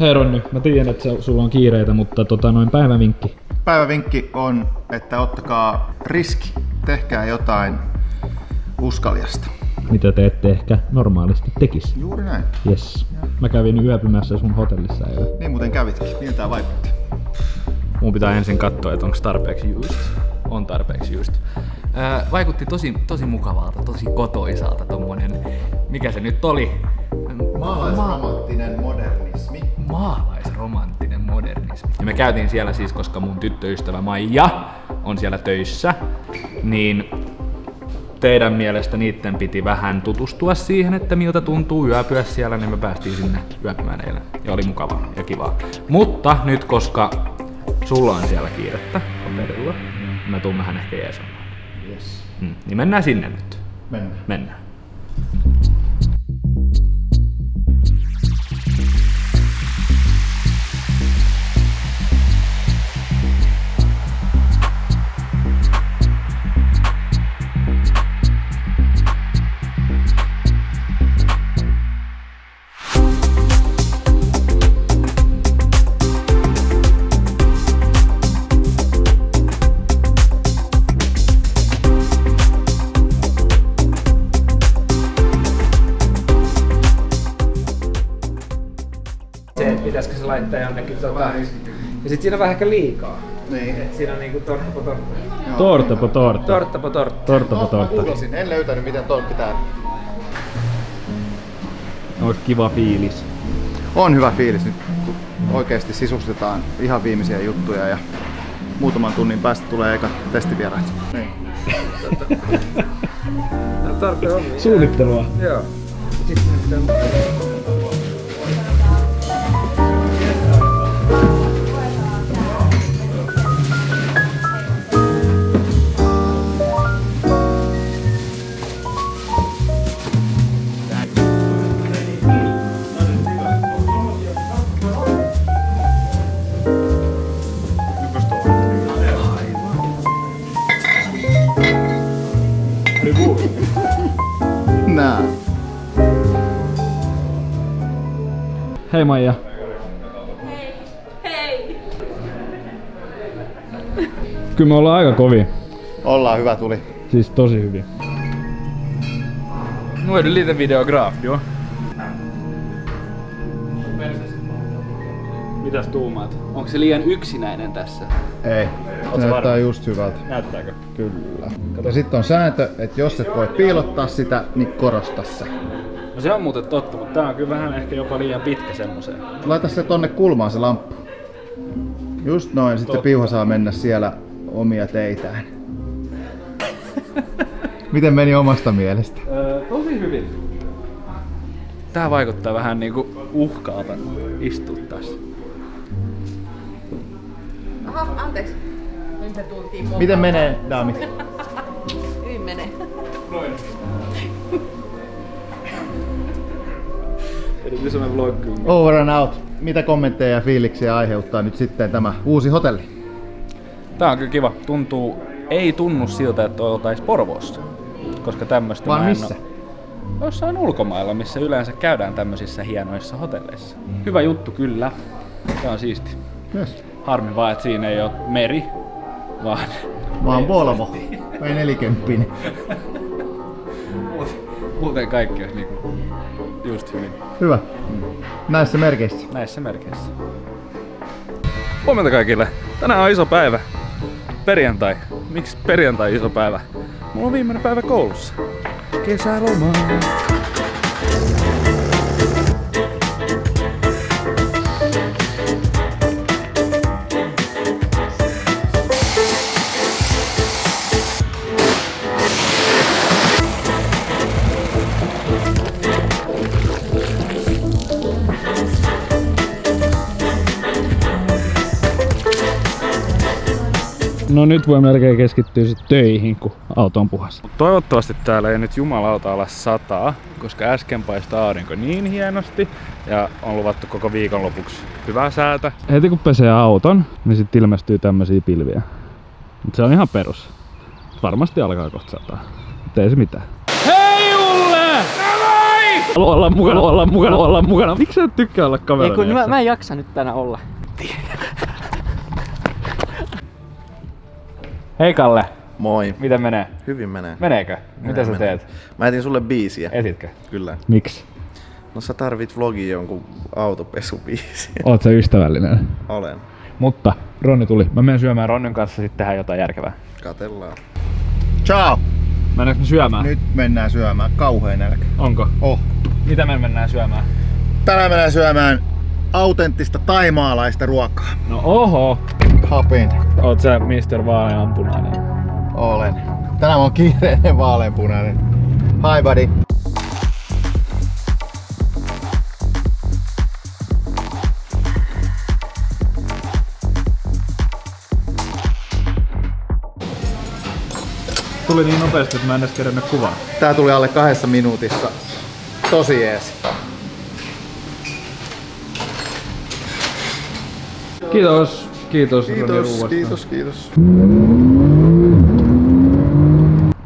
Hei Ronny, mä tiedän, että sulla on kiireitä, mutta tota, noin päivävinkki. Päivävinkki on, että ottakaa riski. Tehkää jotain uskaliasta. Mitä te ette ehkä normaalisti tekisi. Juuri näin. Yes. Mä kävin yöpymässä sun hotellissa eilen. Niin muuten kävitkin. Miltä vaikutti? Mun pitää ensin katsoa, että onko tarpeeksi just. On tarpeeksi just. Ää, vaikutti tosi, tosi mukavalta, tosi kotoisalta tommonen, mikä se nyt oli? Maalaisromanttinen modernismi. Maalaisromanttinen modernismi. Ja me käytiin siellä siis, koska mun tyttöystävä Maija on siellä töissä, niin teidän mielestä niiden piti vähän tutustua siihen, että miltä tuntuu yöpyä siellä, niin me päästiin sinne yöpymään eilen. Ja oli mukavaa ja kivaa. Mutta nyt, koska sulla on siellä kiirettä paperilla, mm. mä tuun vähän ehkä jeesamaan. Yes. Mm. Niin mennään sinne nyt. Mennään. Mennään. Pitäisikö se laittaa jonnekin tota... Ja sit siinä on vähän ehkä liikaa. Niin. Et siinä on niinku tortta po tortta. Torta po torta. Tortta po tortta. Torta po torta. Googlasin, en löytänyt miten tuon pitää. Ois kiva fiilis. On hyvä fiilis nyt, kun oikeasti sisustetaan ihan viimeisiä juttuja ja muutaman tunnin päästä tulee eka testivieraat. Niin. Tarpeen on. Suunnittelua. Joo. Sitten Nää. Hei Maija. Hei. Hei. Kyllä me ollaan aika kovia. Ollaan hyvä tuli. Siis tosi hyvin. Nu är du lite videograf, jo. Mitäs tuumaat? Onko se liian yksinäinen tässä? Ei. Se näyttää just hyvältä. Näyttääkö? Kyllä. Ja sitten on sääntö, että jos et voi piilottaa sitä, niin korosta se. No se on muuten totta, mutta tää on kyllä vähän ehkä jopa liian pitkä semmoseen. Laita se tonne kulmaan se lamppu. Just noin, sitten se piuha saa mennä siellä omia teitään. Miten meni omasta mielestä? Öö, tosi hyvin. Tää vaikuttaa vähän niinku uhkaalta istua anteeksi. Nyt me tultiin Miten menee, daamit? Hyvin menee. Eli vlog Over and out. Mitä kommentteja ja fiiliksiä aiheuttaa nyt sitten tämä uusi hotelli? Tää on kyllä kiva. Tuntuu, ei tunnu siltä, että oltais Porvoossa. Koska tämmöstä Vaan mä en missä? oo- Jossain ulkomailla, missä yleensä käydään tämmöisissä hienoissa hotelleissa. Hyvä juttu kyllä. Tää on siisti. Yes. Harmi vaan, että siinä ei oo meri, vaan Vaan Volvo. Vai nelikymppinen. muuten kaikki olisi niinku just hyvin Hyvä. Näissä merkeissä. näissä merkeissä. Huomenta kaikille. Tänään on iso päivä. Perjantai. Miksi perjantai iso päivä? Mulla on viimeinen päivä koulussa. Kesäloma. No nyt voi melkein keskittyä sit töihin, kun auto on puhas. Toivottavasti täällä ei nyt jumalauta ala sataa, koska äsken paistaa aurinko niin hienosti ja on luvattu koko viikon lopuksi hyvää säätä. Heti kun pesee auton, niin sit ilmestyy tämmösiä pilviä. Mut se on ihan perus. Varmasti alkaa kohta sataa. Mutta ei se mitään. Hei Ulle! Moi! olla mukana, olla mukana, olla mukana. Miksi sä et tykkää olla Ei, kaverin kun mä, mä en jaksa nyt tänään olla. Hei Kalle, Moi. miten menee? Hyvin menee. Meneekö? Mitä sä menee. teet? Mä etin sulle biisiä. Etitkö? Kyllä. Miksi? No sä tarvit vlogiin jonkun autopesubiisin. Oot sä ystävällinen? Olen. Mutta Ronni tuli. Mä menen syömään Ronnyn kanssa sitten tehdään jotain järkevää. Katellaan. Ciao! Mennäänkö me syömään? Nyt mennään syömään. Kauhean nälkä. Onko? Oh. Mitä me mennään syömään? Tänään mennään syömään autenttista taimaalaista ruokaa. No oho! Hapin. Oot sä Mr. Vaaleanpunainen? Olen. Tänään on kiireinen vaaleanpunainen. Hi buddy. Tuli niin nopeasti, että mä en edes kerännyt kuvaa. Tää tuli alle kahdessa minuutissa. Tosi jees. Kiitos. Kiitos, Kiitos, kiitos, kiitos.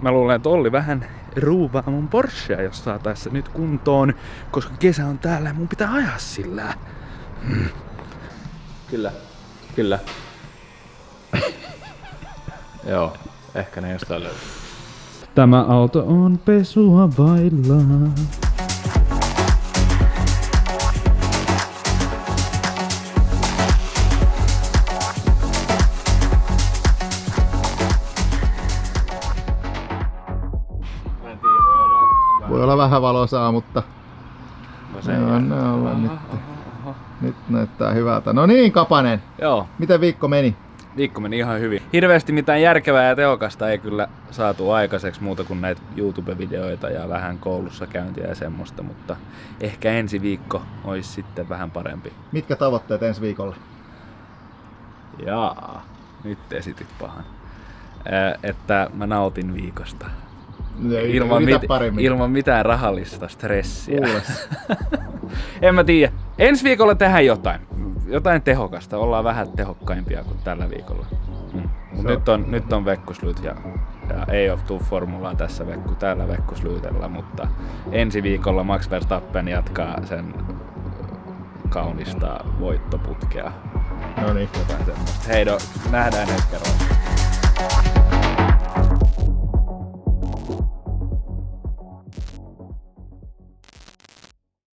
Mä luulen, että Olli vähän ruuvaa mun Porschea, jos saatais se nyt kuntoon, koska kesä on täällä ja mun pitää ajaa sillä. Hmm. Kyllä, kyllä. Joo, ehkä ne jostain löytyy. Tämä auto on pesua vailla. Olla... Vähän valosaa, mutta No se on olla nyt. Nyt näyttää hyvältä. No niin, Kapanen. Joo, Miten viikko meni? viikko meni ihan hyvin. Hirveästi mitään järkevää ja tehokasta ei kyllä saatu aikaiseksi muuta kuin näitä YouTube-videoita ja vähän koulussa käyntiä ja semmoista, mutta ehkä ensi viikko olisi sitten vähän parempi. Mitkä tavoitteet ensi viikolla? Jaa, nyt esitit pahan. Että mä nautin viikosta. Ilman, mit, paremmin. ilman mitään rahallista stressiä. En mä tiedä. Ensi viikolla tehdään jotain. Jotain tehokasta. Ollaan vähän tehokkaimpia kuin tällä viikolla. Mm. Mut nyt, on, nyt on vekkuslyt ja, ja ei ole tuu formulaan tässä vekku, täällä vekkuslyytellä, mutta ensi viikolla Max Verstappen jatkaa sen kaunista voittoputkea. No niin. Jotain semmoista. Hei, no, nähdään ensi kerralla.